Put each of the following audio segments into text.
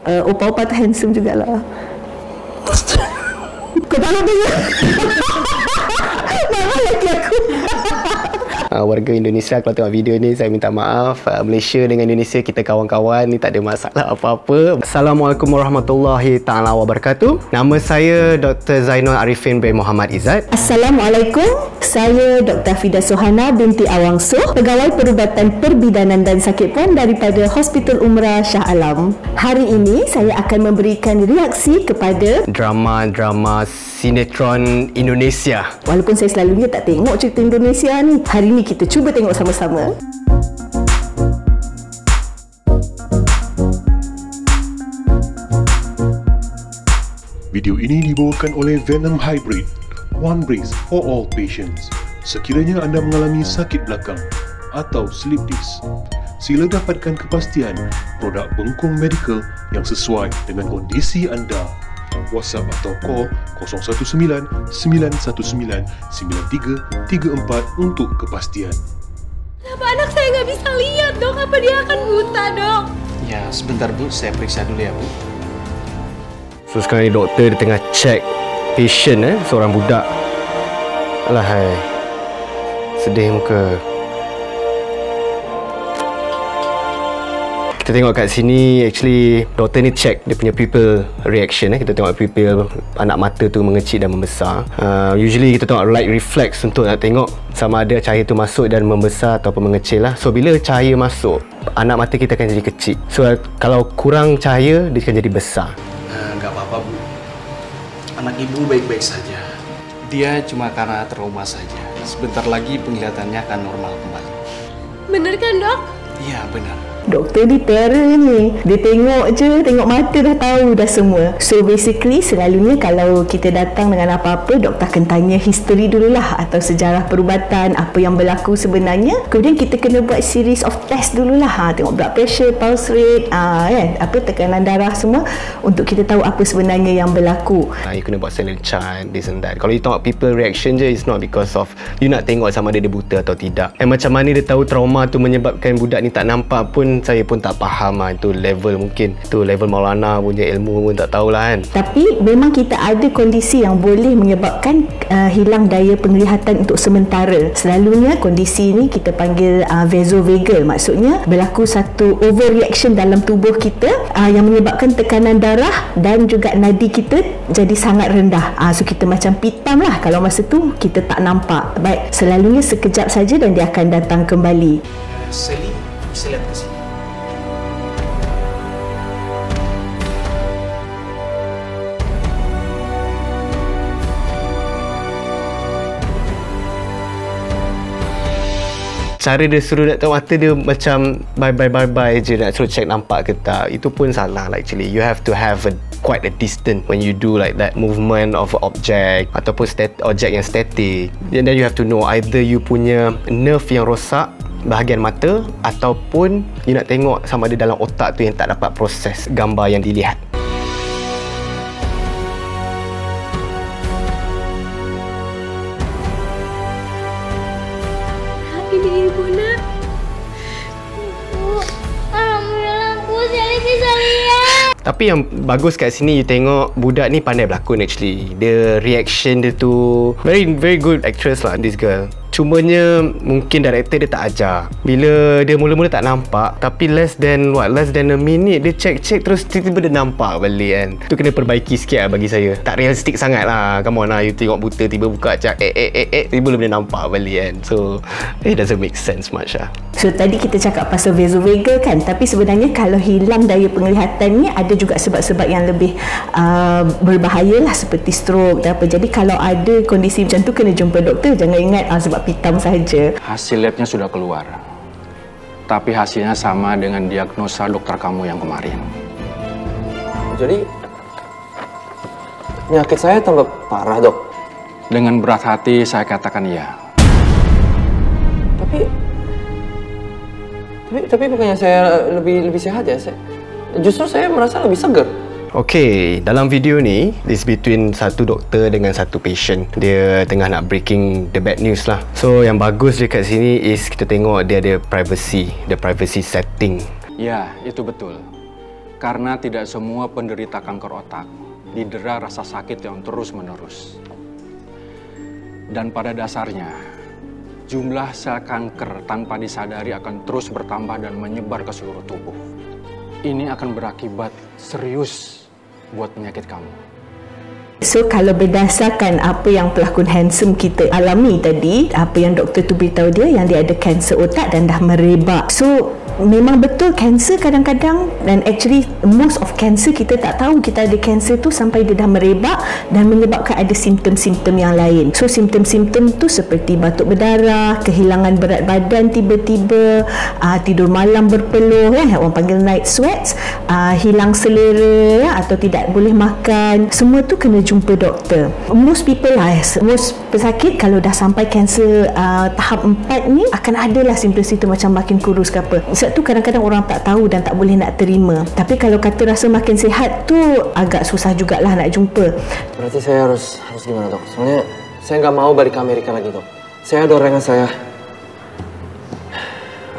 Uh, opa-opa tu handsome jugalah. Kau tak nak dengar? Marah lagi aku. Uh, warga Indonesia kalau tengok video ni saya minta maaf. Uh, Malaysia dengan Indonesia kita kawan-kawan ni tak ada masalah apa-apa. Assalamualaikum warahmatullahi taala wabarakatuh. Nama saya Dr Zainul Arifin bin Muhammad Izzat. Assalamualaikum. Saya Dr Fida Sohana binti Awangso pegawai perubatan perbidanan dan sakit pon daripada Hospital Umrah Shah Alam. Hari ini saya akan memberikan reaksi kepada drama-drama sinetron Indonesia. Walaupun saya selalunya tak tengok cerita Indonesia ni hari ini kita cuba tengok sama-sama. Video ini dibawakan oleh Venom Hybrid, One Brace for all patients. Sekiranya anda mengalami sakit belakang atau slip disc, sila dapatkan kepastian produk bengkung medical yang sesuai dengan kondisi anda. WhatsApp atau call 019-919-9334 untuk kepastian. Kenapa anak saya nggak bisa lihat dok? Apa dia akan buta dok? Ya, sebentar Bu, saya periksa dulu ya Bu. So sekarang ni doktor dia tengah check patient eh, seorang budak. Alah hai. Sedih muka. Kita tengok kat sini actually doktor ni check dia punya pupil reaction eh. Kita tengok pupil anak mata tu mengecil dan membesar. Uh, usually kita tengok light reflex untuk nak tengok sama ada cahaya tu masuk dan membesar ataupun mengecil lah. So bila cahaya masuk anak mata kita akan jadi kecil. So uh, kalau kurang cahaya dia akan jadi besar. Enggak uh, apa-apa bu. Anak ibu baik-baik saja. Dia cuma karena trauma saja. Sebentar lagi penglihatannya akan normal kembali. Bener kan dok? iya benar Doktor ni terror ni. Dia tengok je, tengok mata dah tahu dah semua. So basically selalunya kalau kita datang dengan apa-apa, doktor akan tanya history dululah atau sejarah perubatan, apa yang berlaku sebenarnya. Kemudian kita kena buat series of test dululah. Ha, tengok blood pressure, pulse rate, ha, kan? apa tekanan darah semua untuk kita tahu apa sebenarnya yang berlaku. Ha, you kena buat silent chant, this and that. Kalau you tengok people reaction je, it's not because of you nak tengok sama ada dia buta atau tidak. And macam mana dia tahu trauma tu menyebabkan budak ni tak nampak pun saya pun tak faham lah itu level mungkin tu level Maulana punya ilmu pun tak tahulah kan. Tapi memang kita ada kondisi yang boleh menyebabkan uh, hilang daya penglihatan untuk sementara. Selalunya kondisi ini kita panggil uh, vasovagal. Maksudnya berlaku satu overreaction dalam tubuh kita uh, yang menyebabkan tekanan darah dan juga nadi kita jadi sangat rendah. Uh, so kita macam pitam lah kalau masa tu kita tak nampak. Baik selalunya sekejap saja dan dia akan datang kembali. Uh, Sally bisa cara dia suruh nak tengok mata dia macam bye bye bye bye je nak suruh check nampak ke tak itu pun salah lah actually. You have to have a quite a distance when you do like that movement of object ataupun stat object yang static. And then you have to know either you punya nerve yang rosak bahagian mata ataupun you nak tengok sama ada dalam otak tu yang tak dapat proses gambar yang dilihat Tapi yang bagus kat sini you tengok budak ni pandai berlakon actually. Dia reaction dia tu very very good actress lah this girl. Cumanya mungkin director dia tak ajar. Bila dia mula-mula tak nampak tapi less than what less than a minute dia check-check terus tiba-tiba dia nampak balik kan. Tu kena perbaiki sikit lah bagi saya. Tak realistik sangat lah. Come on lah you tengok buta tiba buka cak eh eh eh eh tiba dia nampak balik kan. So it doesn't make sense much lah. So tadi kita cakap pasal vasovagal kan tapi sebenarnya kalau hilang daya penglihatan ni ada juga sebab-sebab yang lebih uh, berbahaya lah seperti stroke dan apa. Jadi kalau ada kondisi macam tu kena jumpa doktor jangan ingat uh, sebab hitam saja. Hasil labnya sudah keluar. Tapi hasilnya sama dengan diagnosa dokter kamu yang kemarin. Jadi penyakit saya tambah parah dok. Dengan berat hati saya katakan iya. Tapi tapi tapi bukannya saya lebih lebih sehat ya? Saya, justru saya merasa lebih segar. Okay, dalam video ni is between satu doktor dengan satu patient. Dia tengah nak breaking the bad news lah. So yang bagus dekat sini is kita tengok dia ada privacy, the privacy setting. Ya, itu betul. Karena tidak semua penderita kanker otak didera rasa sakit yang terus-menerus. Dan pada dasarnya, jumlah sel kanker tanpa disadari akan terus bertambah dan menyebar ke seluruh tubuh. Ini akan berakibat serius buat penyakit kamu. So kalau berdasarkan apa yang pelakon handsome kita alami tadi, apa yang doktor tu beritahu dia yang dia ada kanser otak dan dah merebak. So memang betul kanser kadang-kadang dan actually most of cancer kita tak tahu kita ada kanser tu sampai dia dah merebak dan menyebabkan ada simptom-simptom yang lain. So simptom-simptom tu seperti batuk berdarah, kehilangan berat badan tiba-tiba, uh, tidur malam berpeluh ya, orang panggil night sweats, uh, hilang selera ya, atau tidak boleh makan. Semua tu kena jumpa doktor. Most people lah, most pesakit kalau dah sampai kanser uh, tahap 4 ni akan adalah simptom-simptom macam makin kurus ke apa. Sebab tu kadang-kadang orang tak tahu dan tak boleh nak terima. Tapi kalau kata rasa makin sihat tu agak susah jugalah nak jumpa. Berarti saya harus harus gimana dok? Soalnya saya nggak mau balik ke Amerika lagi dok. Saya ada orang yang saya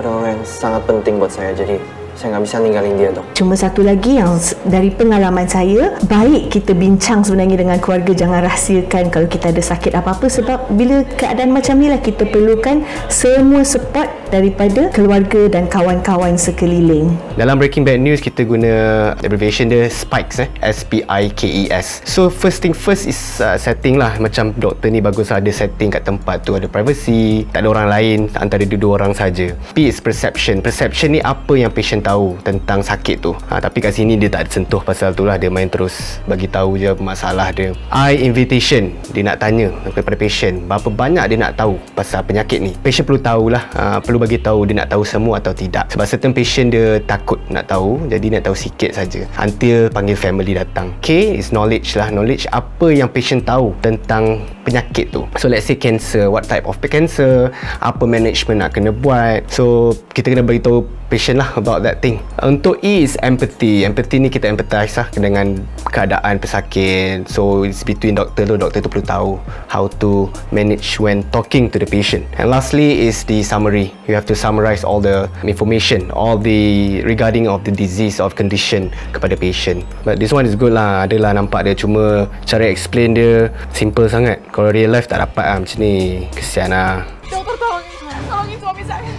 ada orang yang sangat penting buat saya jadi saya nggak bisa ninggalin dia dok. Cuma satu lagi yang dari pengalaman saya, baik kita bincang sebenarnya dengan keluarga jangan rahsiakan kalau kita ada sakit apa-apa sebab bila keadaan macam ni lah kita perlukan semua support daripada keluarga dan kawan-kawan sekeliling. Dalam Breaking Bad News kita guna abbreviation dia SPIKES eh? S-P-I-K-E-S So first thing first is uh, setting lah. Macam doktor ni bagus ada setting kat tempat tu ada privacy. Tak ada orang lain antara dua orang saja. P is perception. Perception ni apa yang patient tahu tentang sakit tu. Ha, tapi kat sini dia tak sentuh pasal tu lah. Dia main terus bagi tahu je masalah dia. I invitation. Dia nak tanya kepada patient berapa banyak dia nak tahu pasal penyakit ni? Patient perlu tahulah ha, perlu bagi tahu dia nak tahu semua atau tidak. Sebab certain patient dia takut nak tahu jadi nak tahu sikit saja. Until panggil family datang. K is knowledge lah. Knowledge apa yang patient tahu tentang penyakit tu. So let's say cancer. What type of cancer? Apa management nak kena buat? So kita kena bagi tahu patient lah about that thing. Untuk E is empathy. Empathy ni kita empathize lah dengan keadaan pesakit. So it's between doktor tu doktor tu perlu tahu how to manage when talking to the patient. And lastly is the summary you have to summarize all the information all the regarding of the disease of condition kepada patient. But this one is good lah. Adalah nampak dia cuma cara explain dia simple sangat. Kalau real life tak dapat lah macam ni. Kesian lah. Dokter tolongin saya, tolongin suami saya.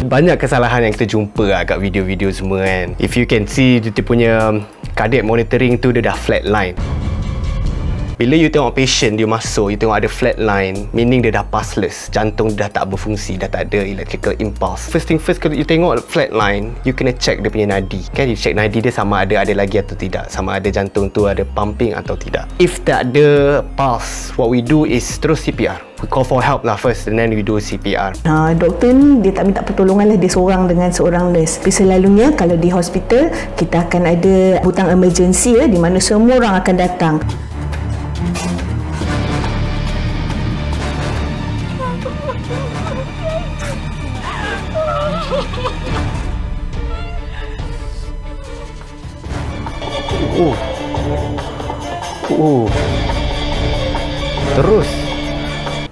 banyak kesalahan yang kita jumpa lah kat video-video semua kan. If you can see dia punya cardiac monitoring tu dia dah flat line bila you tengok patient dia masuk you tengok ada flat line meaning dia dah pulseless jantung dia dah tak berfungsi dah tak ada electrical impulse. First thing first kalau you tengok flat line you kena check dia punya nadi kan? You check nadi dia sama ada ada lagi atau tidak. Sama ada jantung tu ada pumping atau tidak. If tak ada pulse what we do is terus CPR we call for help lah first and then we do CPR Ha, doktor ni dia tak minta pertolongan lah. Dia seorang dengan seorang nurse. Tapi selalunya kalau di hospital kita akan ada hutang emergency ya, di mana semua orang akan datang О! О! Трусь!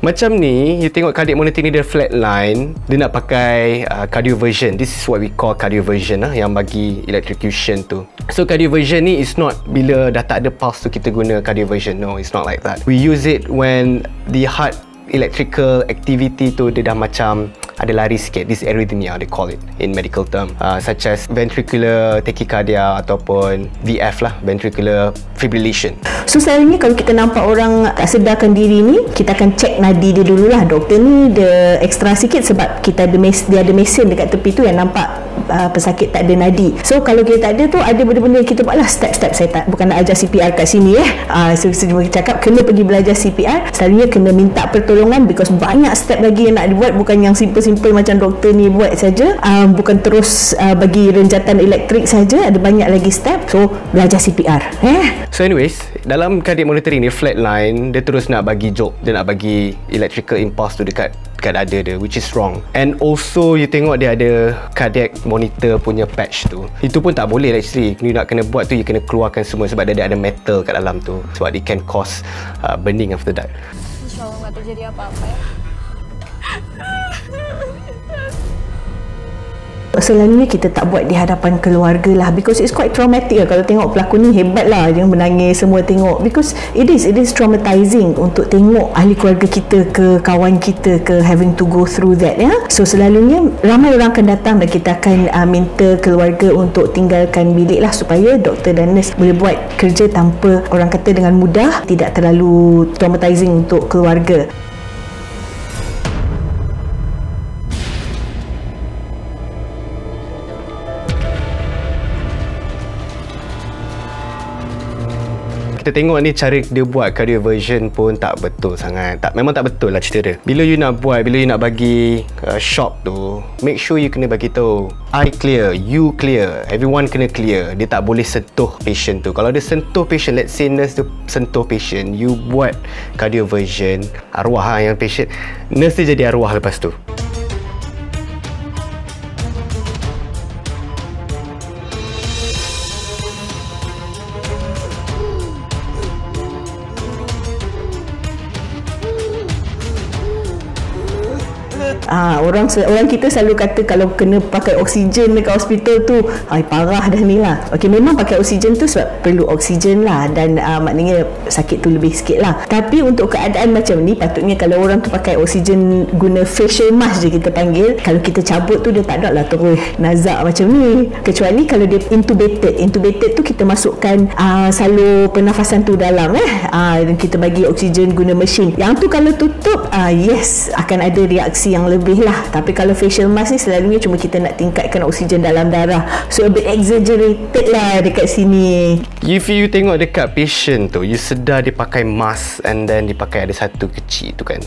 Macam ni, you tengok cardiac monitor ni dia flat line, dia nak pakai uh, cardioversion. This is what we call cardioversion lah, yang bagi electrocution tu. So cardioversion ni is not bila dah tak ada pulse tu kita guna cardioversion. No, it's not like that. We use it when the heart electrical activity tu dia dah macam ada lari sikit. This arrhythmia they call it in medical term. Uh, such as ventricular tachycardia ataupun VF lah ventricular fibrillation. So selalunya kalau kita nampak orang tak sedarkan diri ni Kita akan cek nadi dia dululah. Doktor ni dia ekstra sikit sebab kita ada mes, dia ada mesin dekat tepi tu yang nampak uh, pesakit tak ada nadi. So kalau kita tak ada tu ada benda-benda yang kita buat lah. Step-step Saya tak bukan nak ajar CPR kat sini eh. Uh, So saya cakap kena pergi belajar CPR Selalunya kena minta pertolongan because banyak step lagi yang nak dibuat. Bukan yang simple-simple macam doktor ni buat saja. Uh, Bukan terus uh, bagi renjatan elektrik saja. Ada banyak lagi step. So belajar CPR eh. So anyways, dalam cardiac monitoring ni flat line, dia terus nak bagi joke, dia nak bagi electrical impulse tu dekat dekat dada dia which is wrong. And also you tengok dia ada cardiac monitor punya patch tu. Itu pun tak boleh actually. You nak kena buat tu you kena keluarkan semua sebab dia ada metal kat dalam tu. Sebab it can cause uh, burning after that. Insya Allah nggak terjadi apa-apa ya. Selalunya kita tak buat di hadapan keluarga lah. Because it's quite traumatic lah. Kalau tengok pelakon ni hebat lah. Dia menangis semua tengok. Because it is it is traumatizing untuk tengok ahli keluarga kita ke kawan kita ke having to go through that ya. So selalunya ramai orang akan datang dan kita akan uh, minta keluarga untuk tinggalkan bilik lah supaya doktor dan nurse boleh buat kerja tanpa orang kata dengan mudah tidak terlalu traumatizing untuk keluarga kita tengok ni cara dia buat cardio version pun tak betul sangat. Tak memang tak betul lah cerita dia. Bila you nak buat, bila you nak bagi uh, shop tu, make sure you kena bagi tahu I clear, you clear, everyone kena clear. Dia tak boleh sentuh patient tu. Kalau dia sentuh patient, let's say nurse tu sentuh patient, you buat cardio version, arwah lah yang patient, nurse dia jadi arwah lepas tu. Ah, orang orang kita selalu kata kalau kena pakai oksigen dekat hospital tu, ai parah dah ni lah. Okey memang pakai oksigen tu sebab perlu oksigen lah dan uh, maknanya sakit tu lebih sikit lah. Tapi untuk keadaan macam ni patutnya kalau orang tu pakai oksigen guna facial mask je kita panggil, kalau kita cabut tu dia tak ada lah terus nazak macam ni. Kecuali kalau dia intubated. Intubated tu kita masukkan uh, salur pernafasan tu dalam eh. Uh, dan kita bagi oksigen guna mesin. Yang tu kalau tutup, uh, yes akan ada reaksi yang lebih lebih lah. Tapi kalau facial mask ni selalunya cuma kita nak tingkatkan oksigen dalam darah. So a bit exaggerated lah dekat sini. If you tengok dekat patient tu you sedar dia pakai mask and then dia pakai ada satu kecil tu kan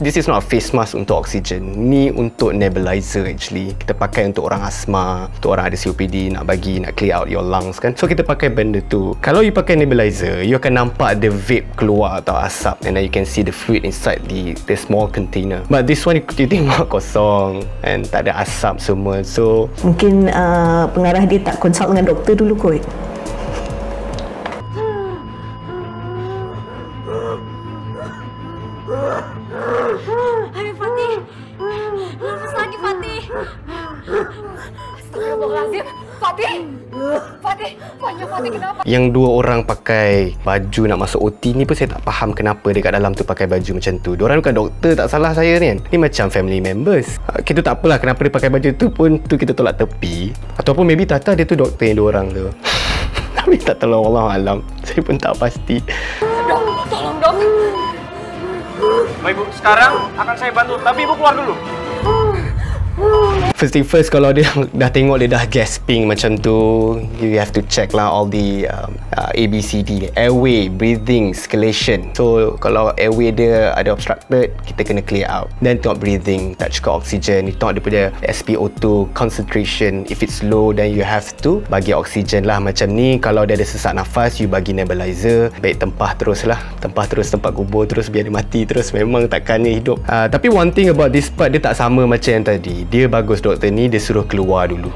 this is not a face mask untuk oksigen. Ni untuk nebulizer actually. Kita pakai untuk orang asma, untuk orang ada COPD nak bagi nak clear out your lungs kan. So kita pakai benda tu. Kalau you pakai nebulizer, you akan nampak the vape keluar atau asap and then you can see the fluid inside the the small container. But this one you tengok kosong and tak ada asap semua. So mungkin uh, pengarah dia tak consult dengan doktor dulu kot. Yang dua orang pakai baju nak masuk OT ni pun saya tak faham kenapa dia kat dalam tu pakai baju macam tu. Diorang bukan doktor tak salah saya ni kan. Ni macam family members. Ah, kita tak apalah kenapa dia pakai baju tu pun tu kita tolak tepi. Ataupun maybe Tata dia tu doktor yang dua orang tu. Tapi tak tahu Allah alam. Saya pun tak pasti. Dok, tolong dok. Baik bu, sekarang akan saya bantu. Tapi ibu keluar dulu. First thing first kalau dia dah tengok dia dah gasping macam tu you have to check lah all the um, uh, ABCD airway, breathing, circulation so kalau airway dia ada obstructed kita kena clear out. Then tengok breathing tak cukup oksigen tengok dia punya SpO2 concentration. If it's low then you have to bagi oksigen lah. Macam ni kalau dia ada sesak nafas you bagi nebulizer. Baik tempah terus lah. Tempah terus tempat kubur terus biar dia mati terus. Memang takkan dia hidup. Uh, tapi one thing about this part dia tak sama macam yang tadi dia bagus doktor ni dia suruh keluar dulu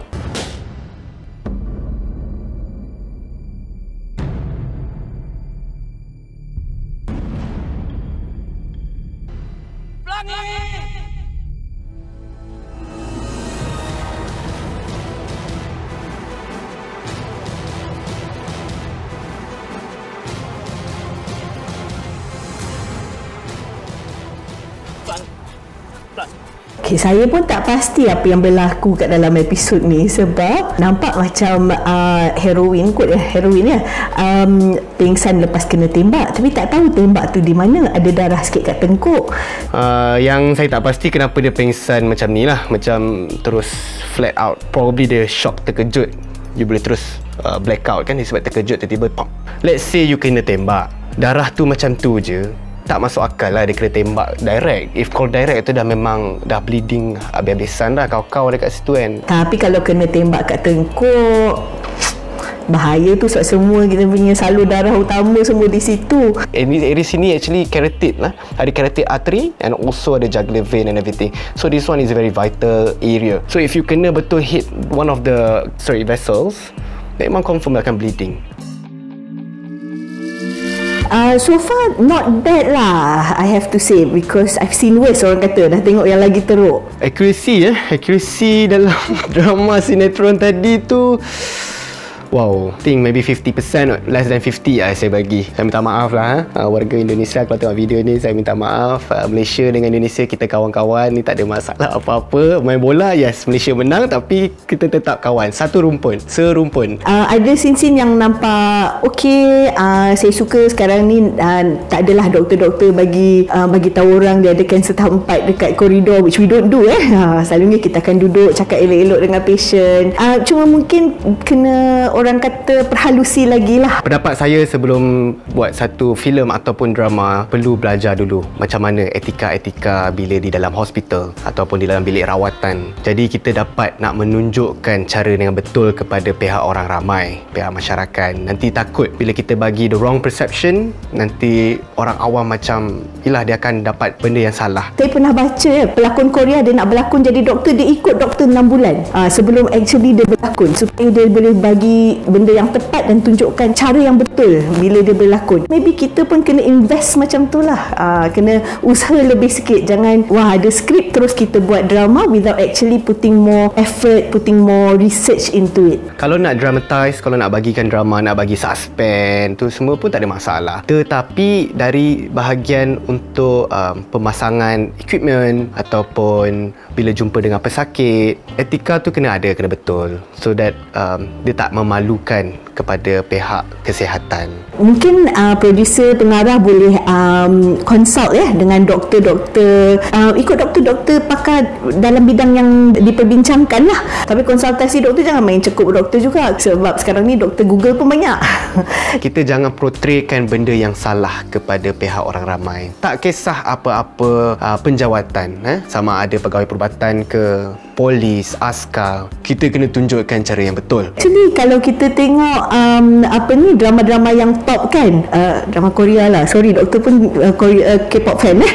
Okay, saya pun tak pasti apa yang berlaku kat dalam episod ni sebab nampak macam uh, heroin kot ya, heroin ya. Um, pingsan lepas kena tembak tapi tak tahu tembak tu di mana ada darah sikit kat tengkuk. Uh, yang saya tak pasti kenapa dia pingsan macam ni lah, macam terus flat out. Probably dia shock terkejut. You boleh terus uh, black out kan sebab terkejut tiba-tiba pop. Let's say you kena tembak. Darah tu macam tu je tak masuk akal lah dia kena tembak direct. If call direct tu dah memang dah bleeding habis-habisan dah kau-kau dekat situ kan. Tapi kalau kena tembak kat tengkuk bahaya tu sebab semua kita punya salur darah utama semua di situ. Area, area sini actually carotid lah. Ada carotid artery and also ada jugular vein and everything. So this one is a very vital area. So if you kena betul hit one of the sorry vessels memang confirm akan bleeding Uh, so far not bad lah I have to say because I've seen worse orang kata dah tengok yang lagi teruk. Accuracy eh, accuracy dalam drama sinetron tadi tu Wow, think maybe 50% or less than 50 lah saya bagi. Saya minta maaf lah ha? warga Indonesia kalau tengok video ni saya minta maaf. Uh, Malaysia dengan Indonesia kita kawan-kawan ni tak ada masalah apa-apa. Main bola yes Malaysia menang tapi kita tetap kawan. Satu rumpun, serumpun. Uh, ada scene-scene yang nampak okey, uh, saya suka sekarang ni uh, tak adalah doktor-doktor bagi uh, bagi tahu orang dia ada kanser tahap 4 dekat koridor which we don't do eh. Uh, selalunya kita akan duduk cakap elok-elok dengan patient. Uh, cuma mungkin kena orang kata perhalusi lagi lah. Pendapat saya sebelum buat satu filem ataupun drama perlu belajar dulu macam mana etika-etika bila di dalam hospital ataupun di dalam bilik rawatan. Jadi kita dapat nak menunjukkan cara dengan betul kepada pihak orang ramai, pihak masyarakat. Nanti takut bila kita bagi the wrong perception, nanti orang awam macam Yelah dia akan dapat benda yang salah Saya pernah baca ya, pelakon Korea dia nak berlakon jadi doktor dia ikut doktor 6 bulan uh, sebelum actually dia berlakon supaya dia boleh bagi benda yang tepat dan tunjukkan cara yang betul bila dia berlakon. Maybe kita pun kena invest macam tu lah. Uh, kena usaha lebih sikit. Jangan wah ada skrip terus kita buat drama without actually putting more effort putting more research into it. Kalau nak dramatize kalau nak bagikan drama nak bagi suspense tu semua pun tak ada masalah. Tetapi dari bahagian untuk um, pemasangan equipment ataupun bila jumpa dengan pesakit etika tu kena ada kena betul. So that um, dia tak memalukan kepada pihak kesihatan. Mungkin uh, producer pengarah boleh um, consult ya dengan doktor-doktor uh, ikut doktor-doktor pakar dalam bidang yang diperbincangkan lah. Tapi konsultasi doktor jangan main cukup doktor juga sebab sekarang ni doktor Google pun banyak. Kita jangan portraykan benda yang salah kepada pihak orang ramai. Tak kisah apa-apa uh, penjawatan eh? sama ada pegawai perubatan ke polis, askar. Kita kena tunjukkan cara yang betul. Actually kalau kita tengok um, apa ni drama-drama yang top kan? Uh, drama Korea lah. Sorry doktor pun uh, Korea, uh, K-pop fan eh?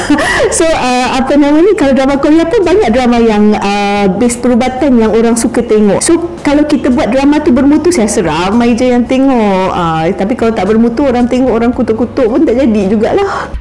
So uh, apa nama ni? Kalau drama Korea pun banyak drama yang uh, base perubatan yang orang suka tengok. So kalau kita buat drama tu bermutu saya rasa ramai je yang tengok. Uh, tapi kalau tak bermutu orang tengok orang kutuk-kutuk pun tak jadi jugalah